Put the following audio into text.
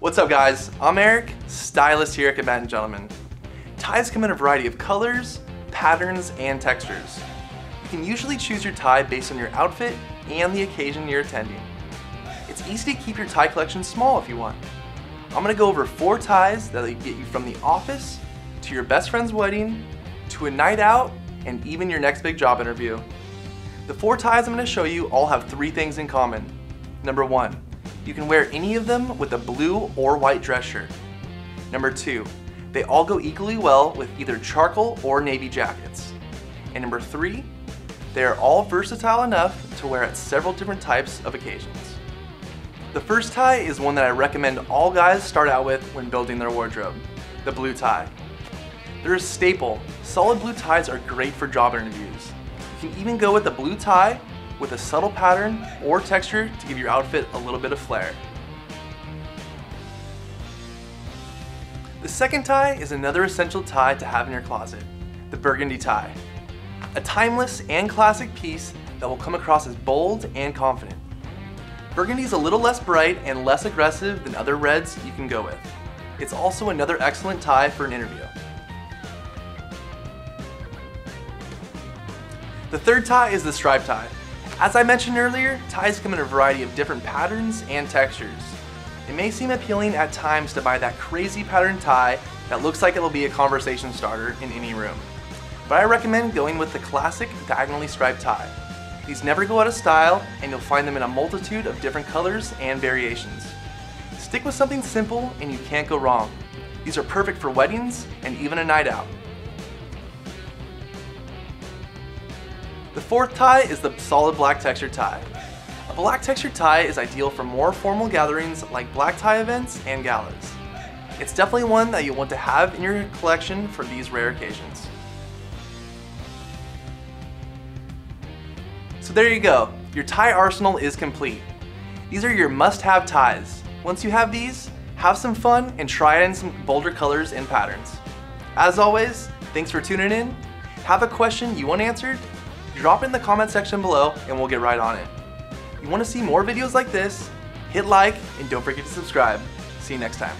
What's up guys? I'm Eric, stylist here at Combatant Gentlemen. Ties come in a variety of colors, patterns, and textures. You can usually choose your tie based on your outfit and the occasion you're attending. It's easy to keep your tie collection small if you want. I'm gonna go over four ties that'll get you from the office, to your best friend's wedding, to a night out, and even your next big job interview. The four ties I'm gonna show you all have three things in common. Number one, you can wear any of them with a blue or white dress shirt. Number two, they all go equally well with either charcoal or navy jackets. And number three, they are all versatile enough to wear at several different types of occasions. The first tie is one that I recommend all guys start out with when building their wardrobe, the blue tie. They're a staple. Solid blue ties are great for job interviews. You can even go with a blue tie with a subtle pattern or texture to give your outfit a little bit of flair. The second tie is another essential tie to have in your closet, the burgundy tie. A timeless and classic piece that will come across as bold and confident. Burgundy is a little less bright and less aggressive than other reds you can go with. It's also another excellent tie for an interview. The third tie is the stripe tie. As I mentioned earlier, ties come in a variety of different patterns and textures. It may seem appealing at times to buy that crazy pattern tie that looks like it'll be a conversation starter in any room. But I recommend going with the classic diagonally striped tie. These never go out of style and you'll find them in a multitude of different colors and variations. Stick with something simple and you can't go wrong. These are perfect for weddings and even a night out. The fourth tie is the solid black texture tie. A black texture tie is ideal for more formal gatherings like black tie events and galas. It's definitely one that you'll want to have in your collection for these rare occasions. So there you go, your tie arsenal is complete. These are your must-have ties. Once you have these, have some fun and try in some bolder colors and patterns. As always, thanks for tuning in. Have a question you want answered? Drop it in the comment section below and we'll get right on it. You want to see more videos like this? Hit like and don't forget to subscribe. See you next time.